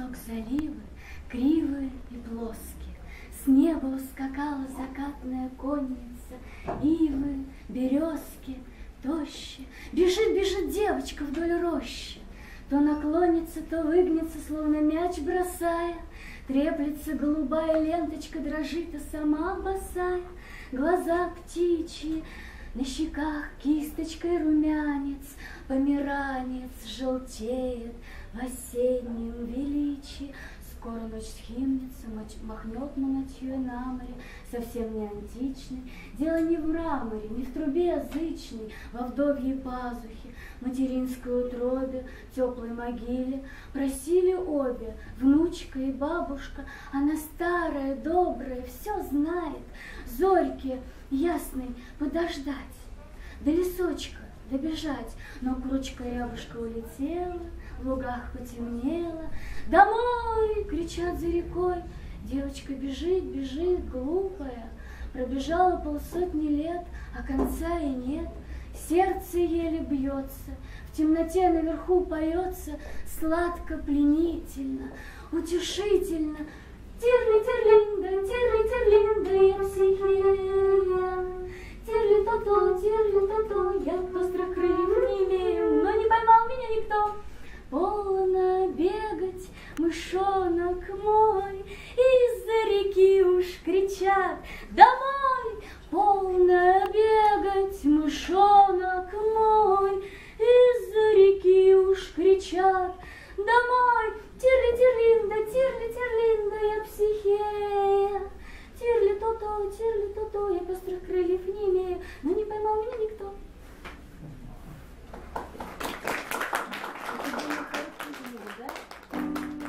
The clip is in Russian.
песок заливы, кривые и плоские. С неба ускакала закатная конница, ивы, березки, тощи. Бежит, бежит девочка вдоль рощи, то наклонится, то выгнется, словно мяч бросая. Треплется голубая ленточка, дрожит, а сама босая. Глаза птичьи, на щеках кисточкой румянец, Померанец желтеет в осеннем величии. Скоро ночь схимнется, махнет монотье на море, Совсем не античный. Дело не в мраморе, не в трубе язычной, Во вдовьей пазухе, материнской утробе, Теплой могиле. Просили обе, внучка и бабушка, Она старая, добрая, все знает, Зорьки ясной подождать, До лесочка добежать, Но курочка рябушка улетела, в лугах потемнело. «Домой!» — кричат за рекой. Девочка бежит, бежит, глупая. Пробежала полсотни лет, а конца и нет. Сердце еле бьется, в темноте наверху поется Сладко, пленительно, утешительно. Тирли-тирлинда, тирли-тирлинда, Полно бегать, мышонок мой, Из-за реки уж кричат «Домой!» Полно бегать, мышонок мой, Из-за реки уж кричат «Домой!» Тирли-тирлинда, тирли-тирлинда, я тирли